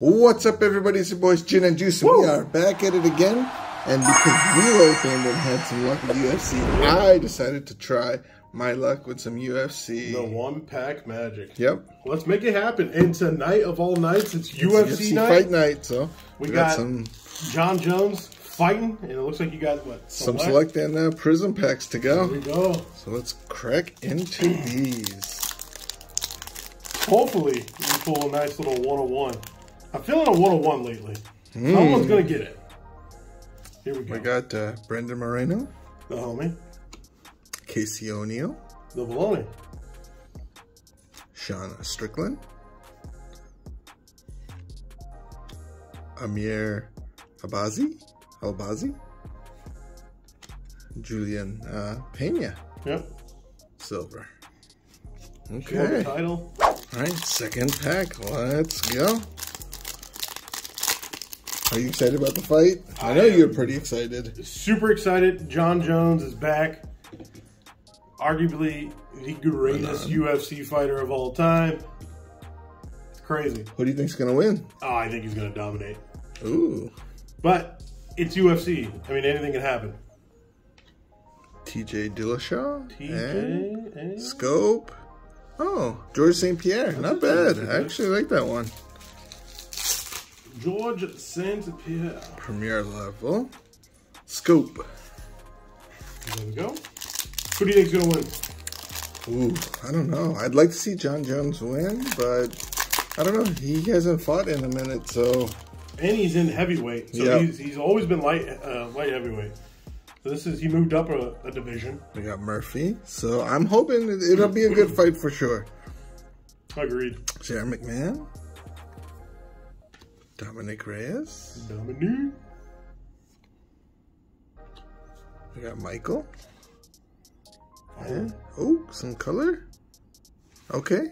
What's up, everybody? It's your boys Gin and Juice, and we are back at it again. And because we opened and had some luck with UFC, I decided to try my luck with some UFC. The one pack magic. Yep. Let's make it happen. And tonight of all nights, it's, It's UFC, night. fight night, so We got some Jon Jones fighting, and it looks like you got what? some select and uh, prism packs to There go. we go. So let's crack into these. Hopefully, we pull a nice little 101. I'm feeling a 101 lately. Someone's going to get it. Here we go. We got uh, Brandon Moreno, the homie, Casey O'Neill, the baloney. Sean Strickland, Amir Abazi, Albazi, Julian uh, Pena, Yep. silver. Okay, title. right, second pack. Let's go. Are you excited about the fight? I know I am. you're pretty excited. Super excited. Jon Jones is back. Arguably the greatest UFC fighter of all time. It's crazy. Who do you think's gonna win? Oh, I think he's going to dominate. Ooh, But it's UFC. I mean, anything can happen. T.J. Dillashaw TJ and Scope. Oh, George St. Pierre. Not bad. I actually like that one. George St. Pierre. Premier level. Scope. There we go. Who do you think's going to win? Ooh, I don't know. I'd like to see Jon Jones win, but I don't know. He hasn't fought in a minute, so And he's in heavyweight, so Yeah. he's, he's always been light uh, light heavyweight. So this is he moved up a, a division. we got Murphy. So I'm hoping it- it'll be a good fight for sure. Agreed. Sharon McMahon. Dominick Reyes. Dominique. We got Michael. And, oh, some color. Okay.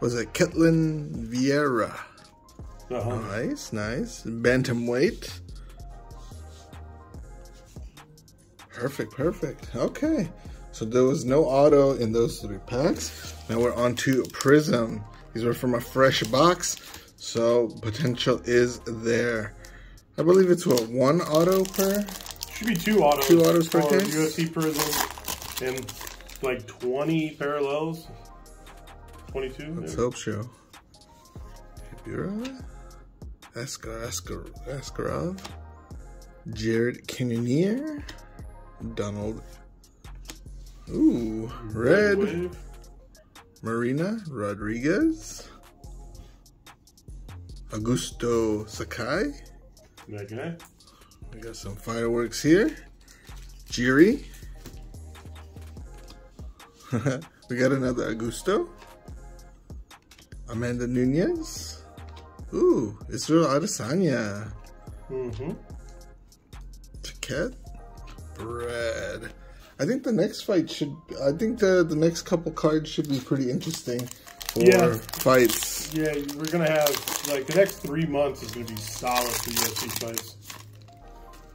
Was it Ketlin Vieira? Uh-huh. Nice, nice. Bantamweight. Perfect, perfect. Okay. So there was no auto in those three packs. Now we're on to Prism. These were from a fresh box, so potential is there. I believe it's what one auto per. Should be two autos. Two autos per case? UFC Prism and like 20 parallels. 22. Let's maybe? hope so. Ibira, Askar, Askar, Askarov, Jared Cannonier, Donald. Ooh, red. Wave. Marina Rodriguez, Augusto Sakai. Guy. We got some fireworks here. Jiri. we got another Augusto. Amanda Nunes. Ooh, Israel Adesanya. Mm-hmm. Taket. Brad. I think the next fight should. I think the the next couple cards should be pretty interesting for Yeah. fights. Yeah, we're gonna have like the next three months is gonna be solid for UFC fights.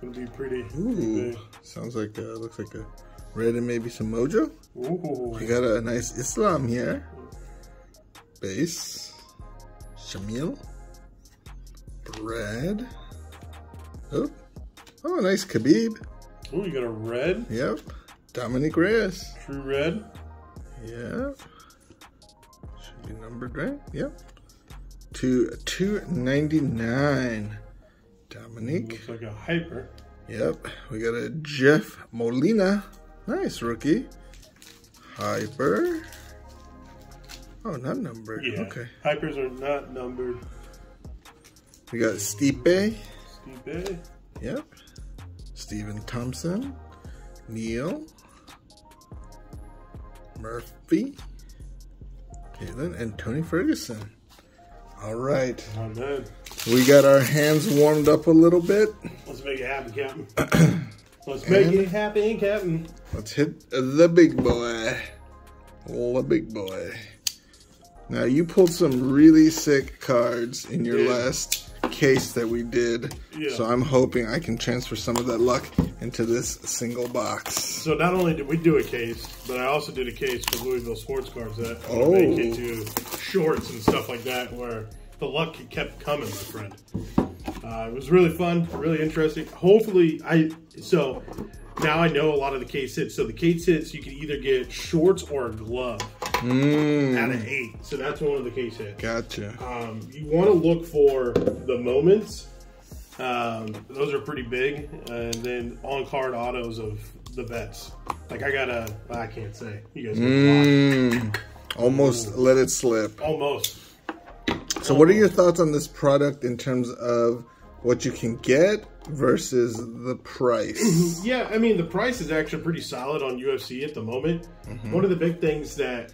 Gonna be pretty. Ooh, sounds like uh, looks like a red and maybe some mojo. Ooh. We got a nice Islam here. Base. Shamil. Brad. Oh, oh, nice Khabib. Ooh, you got a red, Yep. Dominick Reyes. true red. Yep. Should be numbered right. Yep. To 299. Dominic. Looks like a hyper. Yep. We got a Jeff Molina. Nice rookie. Hyper. Oh, not numbered. Yeah. Okay. Hypers are not numbered. We got Stipe. Stipe. Yep. Stephen Thompson. Neil. Murphy. Caitlin and Tony Ferguson. All right. Not bad. We got our hands warmed up a little bit. Let's make it happen, Captain. Let's make And- it happen, eh, Captain. Let's hit the big boy. The big boy. Now you pulled some really sick cards in your Yeah. last case that we did. Yeah. So I'm hoping I can transfer some of that luck into this single box. So not only did we do a case, but I also did a case for Louisville sports cards that Oh. make into shorts and stuff like that, where the luck kept coming, my friend. Uh, it was really fun, really interesting. Hopefully, I so now I know a lot of the case hits. So the case hits, you can either get shorts or a glove Mm, out of eight. So that's one of the case hits. gotcha. Um, you want to look for the moments. Um, those are pretty big, and then on card autos of the vets. Like I got a, I can't say. You guys, Mm, almost let it slip. almost. So, what are your thoughts on this product in terms of what you can get versus the price? Yeah, I mean the price is actually pretty solid on UFC at the moment. Mm-hmm. One of the big things that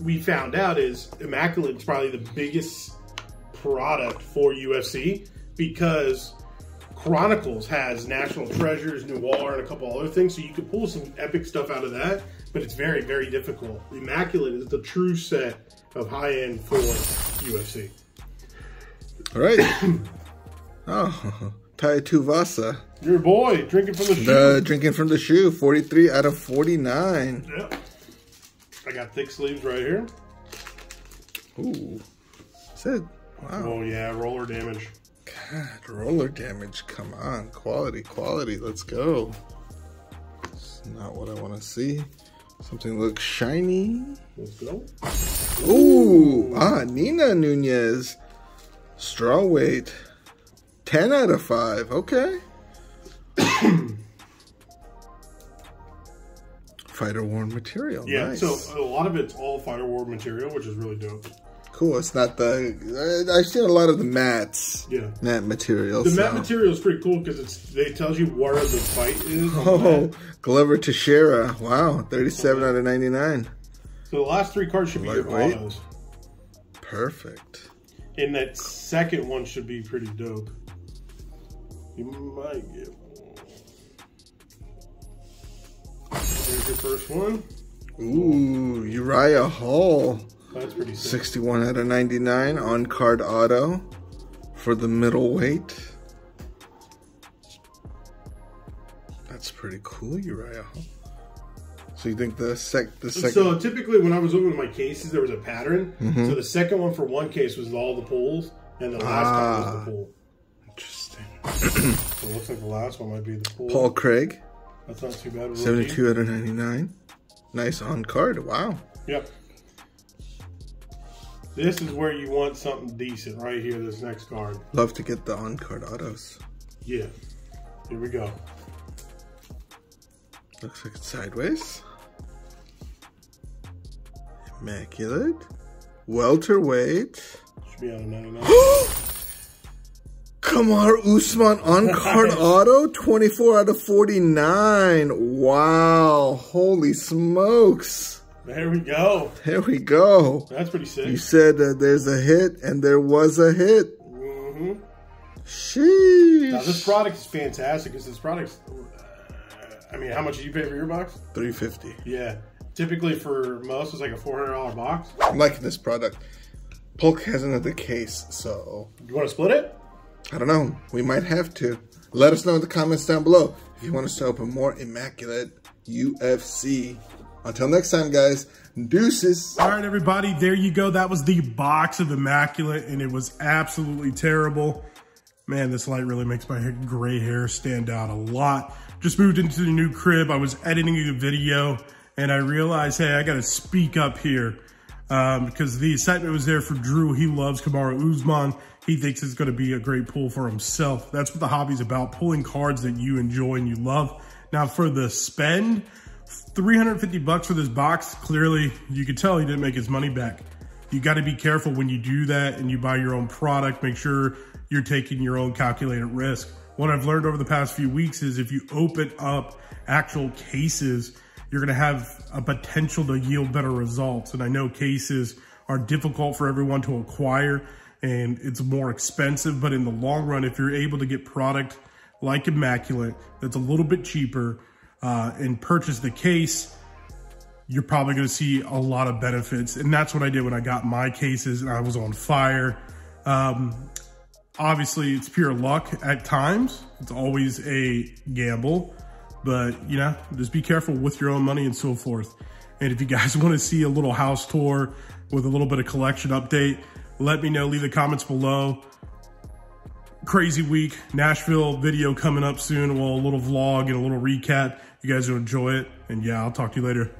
we found out is Immaculate is probably the biggest product for UFC because Chronicles has National Treasures, Noir, and a couple other things, so you could pull some epic stuff out of that. But it's very, very difficult. Immaculate is the true set of high end for UFC. All right. Oh, Tai Tuivasa. Your boy drinking from the shoe. The drinking from the shoe, 43 out of 49. Yep. I got thick sleeves right here. Ooh. Said, wow. Oh yeah, roller damage. God, roller damage. Come on. Quality, quality. Let's go. It's not what I want to see. Something looks shiny. Let's go. Ooh. Ah, Nina Nunes. Straw weight. 10 out of 5. Okay. Fighter worn material. Yeah, nice. so a lot of it's all fighter worn material, which is really dope. Cool. It's not the. I- I've seen a lot of the mats. Yeah. Mat material. The so. mat material is pretty cool because it's they tells you where the fight is. Oh. Glover Teixeira. Wow. 37 out of 99. So the last three cards should be your autos, Perfect. and that second one should be pretty dope. You might get. one. Here's your first one. Ooh, Uriah Hall. That's pretty sick. 61 out of 99 on card auto for the middleweight. That's pretty cool, Uriah Hall. So you think the sec the second So typically, when I was opening my cases, there was a pattern. So the second one for one case was all the pulls, and the last one was Ah. the pull. So it looks like the last one might be the pull. Paul Craig, That's not too bad. 72 out of 99. Nice on card. Wow. Yep. This is where you want something decent right here. This next card. Love to get the on card autos. Yeah. Here we go. Looks like it's sideways. Immaculate. Welterweight. Should be out of 99. Kamaru Usman on card auto, 24 out of 49. Wow. Holy smokes. there we go. There we go. That's pretty sick. You said that there's a hit, and there was a hit. hmm Sheesh. Now this product is fantastic because this product's. Uh, I mean, how much did you pay for your box? 350 Yeah. Typically for most, it's like a four hundred dollar box. I'm liking this product. Polk has another case, so You want to split it? I don't know. We might have to. Let us know in the comments down below if you want us to open more Immaculate UFC. Until next time, guys, deuces. All right, everybody, there you go. That was the box of Immaculate, and it was absolutely terrible. Man, this light really makes my gray hair stand out a lot. Just moved into the new crib. I was editing a video, and I realized, hey, I got to speak up here um, because the excitement was there for Drew. He loves Kamaru Usman. He thinks it's going to be a great pull for himself. That's what the hobby's about, pulling cards that you enjoy and you love. Now, for the spend, 350 bucks for this box. Clearly, you could tell he didn't make his money back. You got to be careful when you do that and you buy your own product. Make sure you're taking your own calculated risk. What I've learned over the past few weeks is if you open up actual cases, you're going to have a potential to yield better results. And I know cases are difficult for everyone to acquire and it's more expensive, but in the long run, if you're able to get product like Immaculate that's a little bit cheaper uh, and purchase the case, you're probably going to see a lot of benefits. And that's what I did when I got my cases and I was on fire. Um, obviously, it's pure luck at times. It's always a gamble, but you know, just be careful with your own money and so forth. And if you guys want to see a little house tour with a little bit of collection update, Let me know. Leave the comments below. Crazy week. Nashville video coming up soon. Well, a little vlog and a little recap. You guys will enjoy it. And yeah, I'll talk to you later.